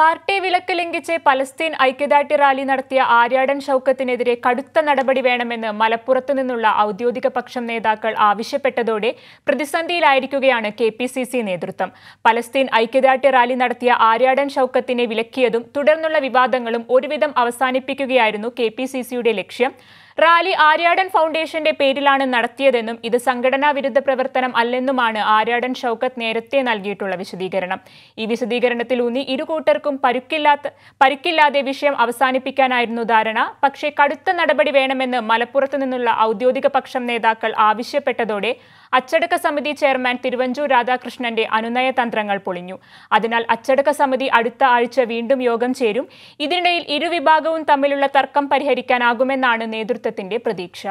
Party വിലക്ക് ലംഘിച്ച് Palestine ഐക്യദാർഢ്യ റാലി നടത്തിയ ആര്യാടൻ ഷൌക്കത്തിനെതിരെ കടുത്ത നടപടി വേണമെന്ന് മലപ്പുറത്തു നിന്നുള്ള ഔദ്യോഗിക പക്ഷം നേതാക്കൾ ആവശ്യപ്പെട്ടതോടെ പ്രതിസന്ധിയിലായിരിക്കുകയാണ് കെ പി സി സി നേതൃത്വം. പലസ്തീൻ ഐക്യദാർഢ്യ റാലി നടത്തിയ ആര്യാടൻ ഷൌക്കത്തിനെ വിലക്കിയതും തുടർന്നുള്ള വിവാദങ്ങളും ഒരുവിധം അവസാനിപ്പിക്കുകയായിരുന്നു കെ പി സി സിയുടെ ലക്ഷ്യം. റാലി ആര്യാടൻ ഫൗണ്ടേഷന്റെ പേരിലാണ് നടത്തിയതെന്നും ഇത് സംഘടനാ വിരുദ്ധ പ്രവർത്തനം അല്ലെന്നുമാണ് ആര്യാടൻ ഷൌക്കത്ത് നേരത്തെ നൽകിയിട്ടുള്ള വിശദീകരണം. ഈ വിശദീകരണത്തിൽ ഊന്നി ഇരു കൂട്ടർക്കും പരുക്കില്ലാത്ത പരുക്കില്ലാതെ വിഷയം അവസാനിപ്പിക്കാനായിരുന്നു ധാരണ. പക്ഷേ കടുത്ത നടപടി വേണമെന്ന് മലപ്പുറത്തു നിന്നുള്ള ഔദ്യോഗിക പക്ഷം നേതാക്കൾ ആവശ്യപ്പെട്ടതോടെ അച്ചടക്ക സമിതി ചെയർമാൻ തിരുവഞ്ചൂർ രാധാകൃഷ്ണന്റെ അനുനയ തന്ത്രങ്ങൾ പൊളിഞ്ഞു. അതിനാൽ അച്ചടക്ക സമിതി അടുത്ത ആഴ്ച വീണ്ടും യോഗം ചേരും. ഇതിനിടയിൽ ഇരുവിഭാഗവും തമ്മിലുള്ള തർക്കം പരിഹരിക്കാനാകുമെന്നാണ് നേതൃത്വത്തിന്റെ പ്രതീക്ഷ.